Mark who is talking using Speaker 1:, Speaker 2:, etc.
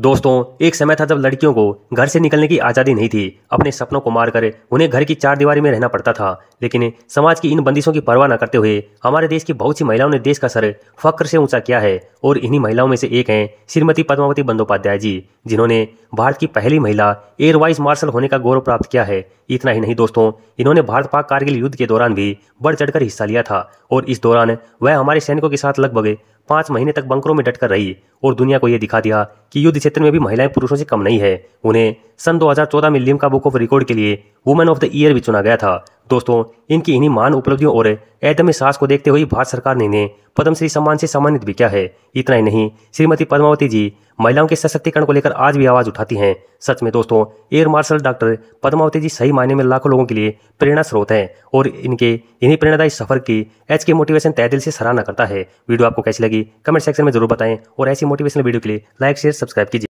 Speaker 1: दोस्तों, एक समय था जब लड़कियों को घर से निकलने की आज़ादी नहीं थी। अपने सपनों को मारकर उन्हें घर की चार दीवारी में रहना पड़ता था। लेकिन समाज की इन बंदिशों की परवाह न करते हुए हमारे देश की बहुत सी महिलाओं ने देश का सर फक्र से ऊँचा किया है और इन्हीं महिलाओं में से एक हैं श्रीमती पद्मावती बंदोपाध्याय जी, जिन्होंने भारत की पहली महिला एयर वाइस मार्शल होने का गौरव प्राप्त किया है। इतना ही नहीं दोस्तों, इन्होंने भारत पाक कारगिल युद्ध के दौरान भी बढ़ चढ़कर हिस्सा लिया था और इस दौरान वह हमारे सैनिकों के साथ लगभग पाँच महीने तक बंकरों में डटकर रही और दुनिया को यह दिखा दिया कि युद्ध क्षेत्र में भी महिलाएँ पुरुषों से कम नहीं है। उन्हें सन 2014 में लिम्का बुक ऑफ़ रिकॉर्ड के लिए वुमेन ऑफ़ द ईयर भी चुना गया था। दोस्तों, इनकी इन्हीं मान उपलब्धियों और ऐदम सास को देखते हुए भारत सरकार ने इन्हें पद्मश्री सम्मान से सम्मानित भी किया है। इतना ही नहीं, श्रीमती पद्मावती जी महिलाओं के सशक्तिकरण को लेकर आज भी आवाज़ उठाती हैं। सच में दोस्तों air marshal doctor Padmavati ji सही मायने में लाखों लोगों के लिए प्रेरणा स्रोत हैं और इनके, इन्हीं प्रेरणादायी सफ़र की एच के मोटिवेशन तय दिल से सराहना करता है। वीडियो आपको कैसी लगी कमेंट सेक्शन में ज़रूर बताएँ और ऐसी मोटिवेशनल वीडियो के लिए लाइक शेयर सब्सक्राइब कीजिए।